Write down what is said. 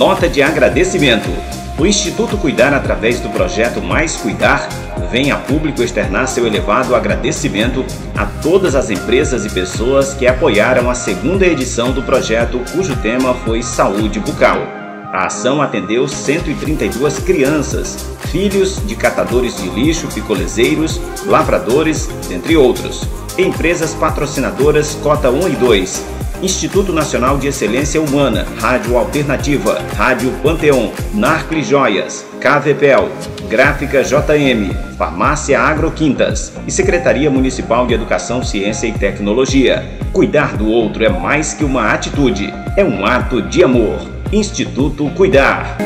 Nota de agradecimento. O Instituto Cuidar, através do projeto Mais Cuidar, vem a público externar seu elevado agradecimento a todas as empresas e pessoas que apoiaram a segunda edição do projeto, cujo tema foi Saúde Bucal. A ação atendeu 132 crianças, filhos de catadores de lixo, picolezeiros, lavradores, entre outros. Empresas patrocinadoras Cota 1 e 2, Instituto Nacional de Excelência Humana, Rádio Alternativa, Rádio Panteon, Narcle Joias, KVPEL, Gráfica JM, Farmácia Agroquintas e Secretaria Municipal de Educação, Ciência e Tecnologia. Cuidar do outro é mais que uma atitude, é um ato de amor. Instituto Cuidar.